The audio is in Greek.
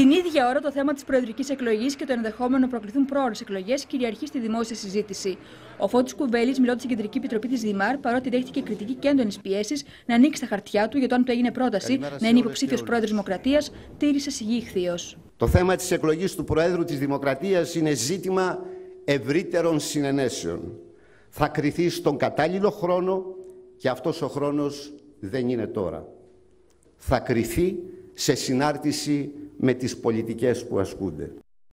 Την ίδια ώρα, το θέμα της προεδρικής εκλογής και το ενδεχόμενο να προκληθούν πρόορες εκλογές κυριαρχεί στη δημόσια συζήτηση. Ο Φώτης Κουβέλης, μιλώντας στην Κεντρική Επιτροπή της Δημάρ, παρότι δέχτηκε κριτική και έντονες πιέσεις να ανοίξει τα χαρτιά του για το αν του έγινε πρόταση να είναι υποψήφιος πρόεδρος Δημοκρατίας, τήρησε σιγή ηχθείω. Το θέμα της εκλογής του Προέδρου της Δημοκρατίας είναι ζήτημα ευρύτερων συνενέσεων. Θα κριθεί στον κατάλληλο χρόνο και αυτός ο χρόνος δεν είναι τώρα. Θα κριθεί σε συνάρτηση με τις πολιτικές που ασκούνται.